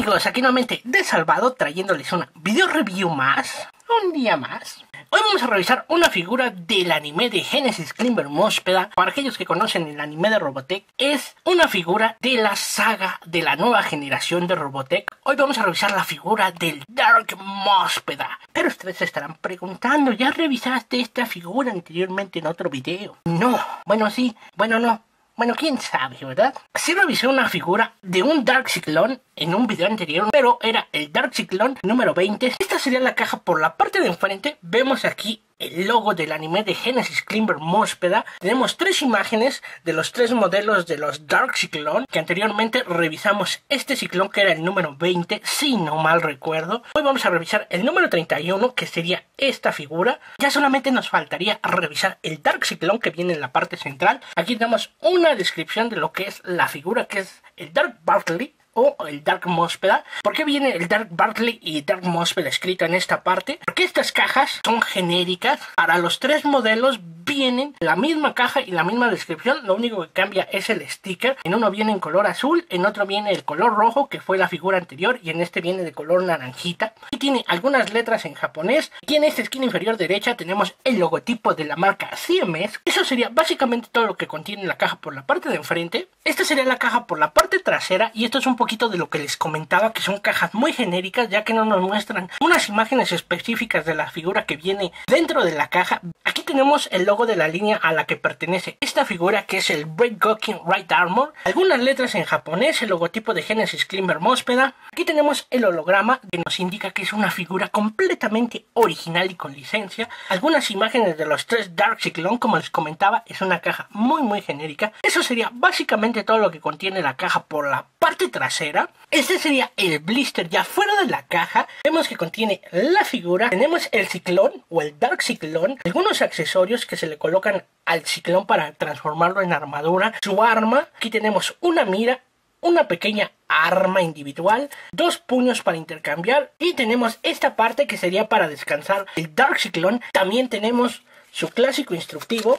amigos, aquí nuevamente de Salvado trayéndoles una video review más, un día más. Hoy vamos a revisar una figura del anime de Genesis Climber Mospeda. Para aquellos que conocen el anime de Robotech, es una figura de la saga de la nueva generación de Robotech. Hoy vamos a revisar la figura del Dark Mospeda. Pero ustedes se estarán preguntando, ¿ya revisaste esta figura anteriormente en otro video? No, bueno sí, bueno no. Bueno, quién sabe, ¿verdad? Sí revisé una figura de un Dark Cyclone en un video anterior, pero era el Dark Cyclone número 20. Esta sería la caja por la parte de enfrente. Vemos aquí el logo del anime de Genesis Climber Mospeda. Tenemos tres imágenes de los tres modelos de los Dark Cyclone, que anteriormente revisamos este ciclón que era el número 20, si no mal recuerdo. Hoy vamos a revisar el número 31, que sería esta figura. Ya solamente nos faltaría revisar el Dark Cyclone que viene en la parte central. Aquí tenemos una descripción de lo que es la figura, que es el Dark Bartley o el Dark Mospeda. ¿Por qué viene el Dark Bartley y Dark Mospeda escrito en esta parte? Porque estas cajas son genéricas. Para los tres modelos vienen la misma caja y la misma descripción. Lo único que cambia es el sticker. En uno viene en color azul, en otro viene el color rojo, que fue la figura anterior, y en este viene de color naranjita. Y tiene algunas letras en japonés. Y en esta esquina inferior derecha tenemos el logotipo de la marca CMS. Eso sería básicamente todo lo que contiene la caja por la parte de enfrente. Esta sería la caja por la parte trasera y esto es un poquito de lo que les comentaba que son cajas muy genéricas ya que no nos muestran unas imágenes específicas de la figura que viene dentro de la caja. Tenemos el logo de la línea a la que pertenece esta figura que es el Break Gokin Right Armor, algunas letras en japonés, el logotipo de Genesis Climber Mospeda. Aquí tenemos el holograma que nos indica que es una figura completamente original y con licencia. Algunas imágenes de los tres Dark Cyclone, como les comentaba, es una caja muy muy genérica. Eso sería básicamente todo lo que contiene la caja por la parte trasera. Este sería el blister ya fuera de la caja. Vemos que contiene la figura. Tenemos el ciclón o el Dark Ciclón. Algunos accesorios que se le colocan al ciclón para transformarlo en armadura. Su arma. Aquí tenemos una mira una pequeña arma individual, dos puños para intercambiar y tenemos esta parte que sería para descansar el Dark Cyclone. También tenemos su clásico instructivo.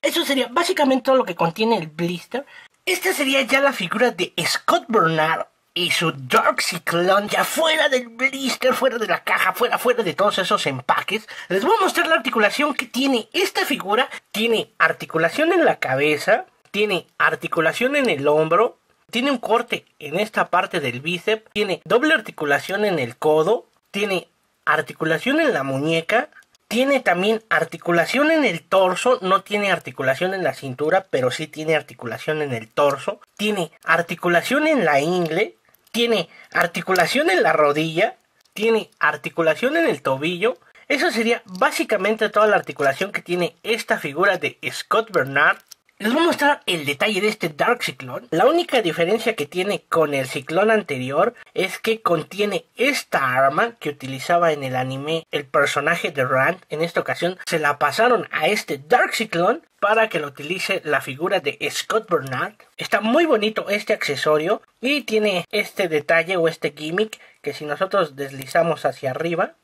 Eso sería básicamente todo lo que contiene el blister. Esta sería ya la figura de Scott Bernard y su Dark Cyclone ya fuera del blister, fuera de la caja, fuera, fuera de todos esos empaques. Les voy a mostrar la articulación que tiene esta figura. Tiene articulación en la cabeza, tiene articulación en el hombro, tiene un corte en esta parte del bíceps, tiene doble articulación en el codo, tiene articulación en la muñeca, tiene también articulación en el torso, no tiene articulación en la cintura, pero sí tiene articulación en el torso, tiene articulación en la ingle, tiene articulación en la rodilla, tiene articulación en el tobillo, eso sería básicamente toda la articulación que tiene esta figura de Scott Bernard les voy a mostrar el detalle de este Dark Cyclone. La única diferencia que tiene con el ciclón anterior es que contiene esta arma que utilizaba en el anime el personaje de Rand. En esta ocasión se la pasaron a este Dark Cyclone para que lo utilice la figura de Scott Bernard. Está muy bonito este accesorio y tiene este detalle o este gimmick que si nosotros deslizamos hacia arriba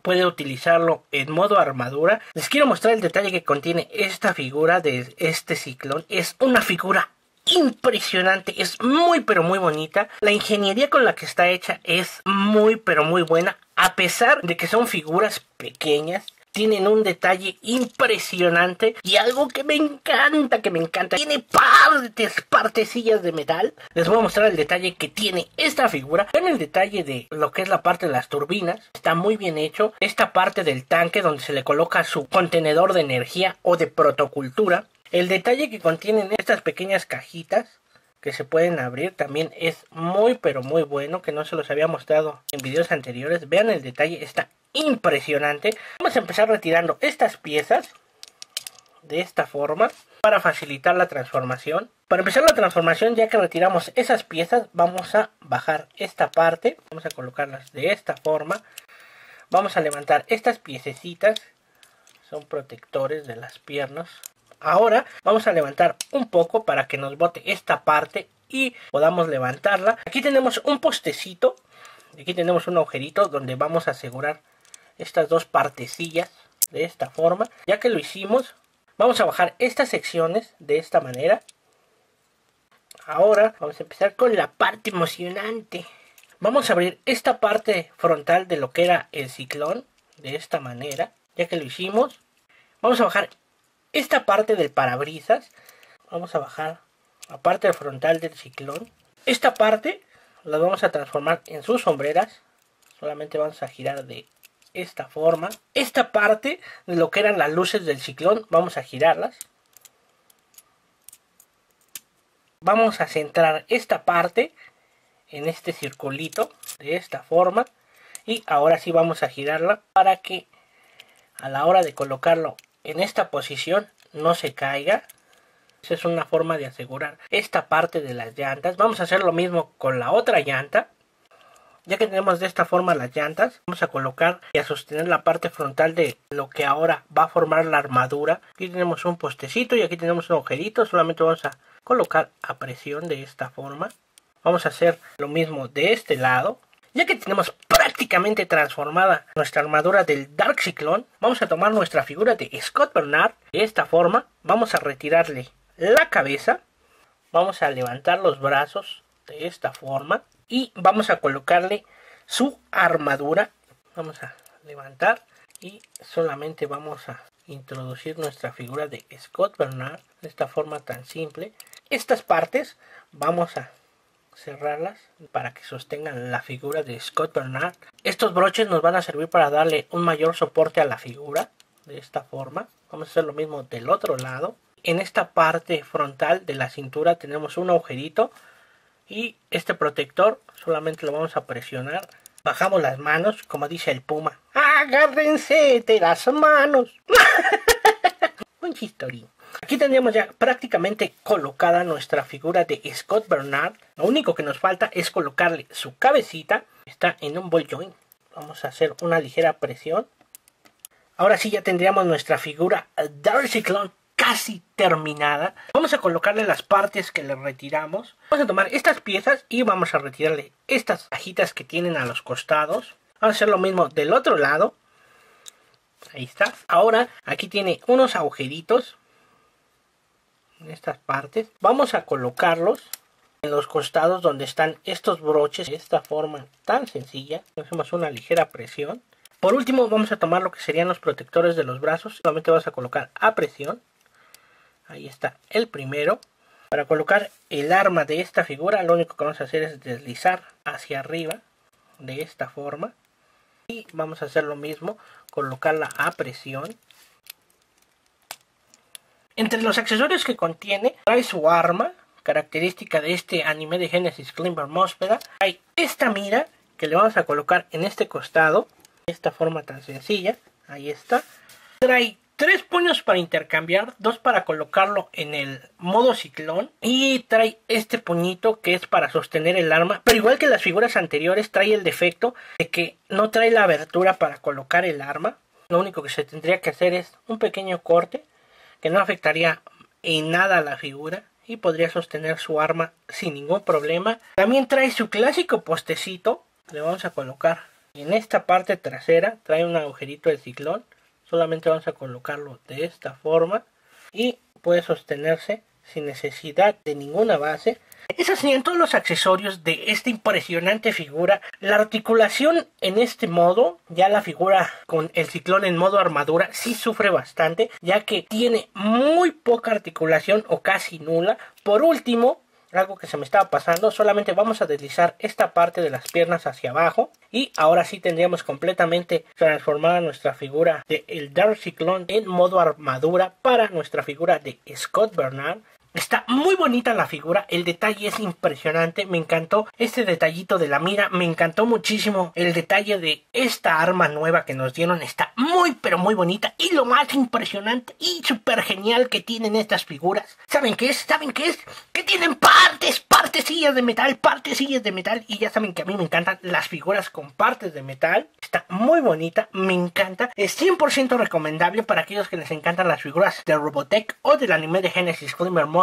puede utilizarlo en modo armadura. Les quiero mostrar el detalle que contiene esta figura de este ciclón. Es una figura impresionante, es muy pero muy bonita. La ingeniería con la que está hecha es muy pero muy buena. A pesar de que son figuras pequeñas, tienen un detalle impresionante y algo que me encanta, que me encanta. Tiene partes, partecillas de metal. Les voy a mostrar el detalle que tiene esta figura. Ven el detalle de lo que es la parte de las turbinas. Está muy bien hecho. Esta parte del tanque donde se le coloca su contenedor de energía o de protocultura. El detalle que contienen estas pequeñas cajitas que se pueden abrir también es muy pero muy bueno que no se los había mostrado en videos anteriores vean el detalle está impresionante. Vamos a empezar retirando estas piezas de esta forma para facilitar la transformación. Para empezar la transformación ya que retiramos esas piezas vamos a bajar esta parte. Vamos a colocarlas de esta forma. Vamos a levantar estas piececitas. Son protectores de las piernas. Ahora vamos a levantar un poco para que nos bote esta parte y podamos levantarla. Aquí tenemos un postecito. Aquí tenemos un agujerito donde vamos a asegurar estas dos partecillas de esta forma. Ya que lo hicimos, vamos a bajar estas secciones de esta manera. Ahora vamos a empezar con la parte emocionante. Vamos a abrir esta parte frontal de lo que era el ciclón de esta manera. Ya que lo hicimos, vamos a bajar esta parte del parabrisas. Vamos a bajar la parte frontal del ciclón. Esta parte la vamos a transformar en sus sombreras. Solamente vamos a girar de esta forma. Esta parte de lo que eran las luces del ciclón, vamos a girarlas. Vamos a centrar esta parte en este circulito de esta forma. Y ahora sí vamos a girarla para que a la hora de colocarlo en esta posición no se caiga. Esa es una forma de asegurar esta parte de las llantas. Vamos a hacer lo mismo con la otra llanta. Ya que tenemos de esta forma las llantas, vamos a colocar y a sostener la parte frontal de lo que ahora va a formar la armadura. Aquí tenemos un postecito y aquí tenemos un agujerito. Solamente vamos a colocar a presión de esta forma. Vamos a hacer lo mismo de este lado. Ya que tenemos prácticamente transformada nuestra armadura del Dark Cyclone, vamos a tomar nuestra figura de Scott Bernard de esta forma. Vamos a retirarle la cabeza. Vamos a levantar los brazos de esta forma y vamos a colocarle su armadura. Vamos a levantar y solamente vamos a introducir nuestra figura de Scott Bernard de esta forma tan simple. Estas partes vamos a cerrarlas para que sostengan la figura de Scott Bernard. Estos broches nos van a servir para darle un mayor soporte a la figura de esta forma. Vamos a hacer lo mismo del otro lado. En esta parte frontal de la cintura tenemos un agujerito y este protector solamente lo vamos a presionar bajamos las manos como dice el puma agárrense de las manos un chistorín Aquí tendríamos ya prácticamente colocada nuestra figura de Scott Bernard. Lo único que nos falta es colocarle su cabecita. Está en un ball joint. Vamos a hacer una ligera presión. Ahora sí ya tendríamos nuestra figura Darcy Clone casi terminada. Vamos a colocarle las partes que le retiramos. Vamos a tomar estas piezas y vamos a retirarle estas cajitas que tienen a los costados. Vamos a hacer lo mismo del otro lado. Ahí está. Ahora aquí tiene unos agujeritos en estas partes. Vamos a colocarlos en los costados donde están estos broches de esta forma tan sencilla. Hacemos una ligera presión. Por último vamos a tomar lo que serían los protectores de los brazos. Solamente vamos a colocar a presión. Ahí está el primero. Para colocar el arma de esta figura lo único que vamos a hacer es deslizar hacia arriba de esta forma. Y vamos a hacer lo mismo, colocarla a presión. Entre los accesorios que contiene trae su arma, característica de este anime de Genesis Climber Mospeda. Hay esta mira que le vamos a colocar en este costado, de esta forma tan sencilla. Ahí está. Trae tres puños para intercambiar, dos para colocarlo en el modo ciclón y trae este puñito que es para sostener el arma, pero igual que las figuras anteriores trae el defecto de que no trae la abertura para colocar el arma. Lo único que se tendría que hacer es un pequeño corte que no afectaría en nada a la figura y podría sostener su arma sin ningún problema. También trae su clásico postecito, le vamos a colocar en esta parte trasera, trae un agujerito de ciclón solamente vamos a colocarlo de esta forma y puede sostenerse sin necesidad de ninguna base esos serían todos los accesorios de esta impresionante figura. La articulación en este modo, ya la figura con el ciclón en modo armadura, sí sufre bastante, ya que tiene muy poca articulación o casi nula. Por último, algo que se me estaba pasando, solamente vamos a deslizar esta parte de las piernas hacia abajo y ahora sí tendríamos completamente transformada nuestra figura de el Dark Cyclone en modo armadura para nuestra figura de Scott Bernard Está muy bonita la figura, el detalle es impresionante, me encantó este detallito de la mira, me encantó muchísimo el detalle de esta arma nueva que nos dieron, está muy pero muy bonita y lo más impresionante y súper genial que tienen estas figuras, ¿saben qué es? ¿Saben qué es? Que tienen partes, partecillas de metal, partecillas de metal y ya saben que a mí me encantan las figuras con partes de metal, está muy bonita, me encanta, es 100% recomendable para aquellos que les encantan las figuras de Robotech o del anime de Genesis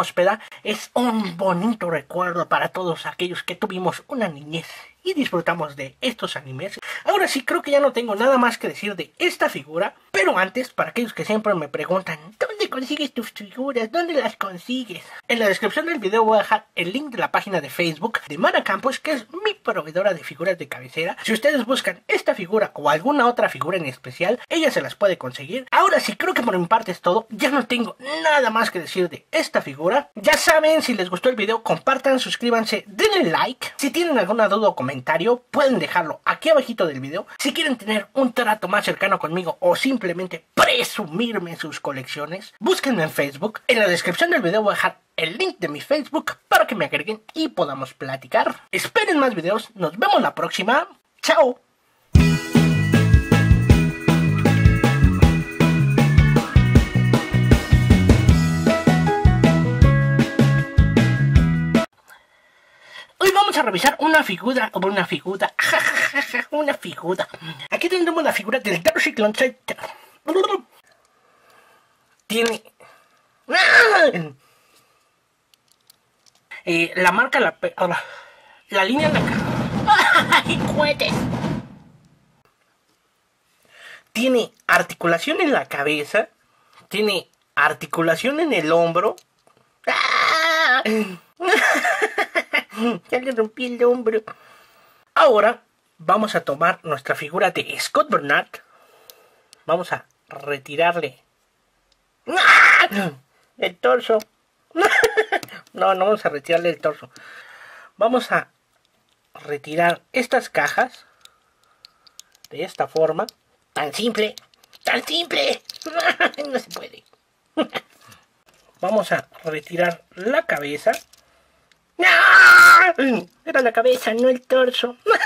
Glimmer es un bonito recuerdo para todos aquellos que tuvimos una niñez y disfrutamos de estos animes. Ahora sí, creo que ya no tengo nada más que decir de esta figura, pero antes, para aquellos que siempre me preguntan, ¿dónde consigues tus figuras? ¿Dónde las consigues? En la descripción del video voy a dejar el link de la página de Facebook de Mana Campos, que es mi proveedora de figuras de cabecera. Si ustedes buscan esta figura o alguna otra figura en especial, ella se las puede conseguir. Ahora sí, creo que por mi parte es todo. Ya no tengo nada más que decir de esta figura. Ya saben, si les gustó el video, compartan, suscríbanse, denle like. Si tienen alguna duda o comentario, pueden dejarlo aquí abajito del video. Si quieren tener un trato más cercano conmigo o simplemente presumirme sus colecciones, búsquenme en Facebook. En la descripción del video voy a dejar el link de mi Facebook para que me agreguen y podamos platicar. Esperen más videos, nos vemos la próxima. Chao. A revisar una figura, o una figura, una figura. Aquí tenemos la figura del Darcy Clone Tiene... Eh, la marca, la, ahora, la línea de acá. ¡Ay, cohete! Tiene articulación en la cabeza. Tiene articulación en el hombro. ¡Ah! ya le rompí el hombro. Ahora vamos a tomar nuestra figura de Scott Bernard. Vamos a retirarle ¡Ah! el torso. no, no vamos a retirarle el torso. Vamos a retirar estas cajas de esta forma. Tan simple, tan simple. no se puede. Vamos a retirar la cabeza. Era la cabeza, no el torso.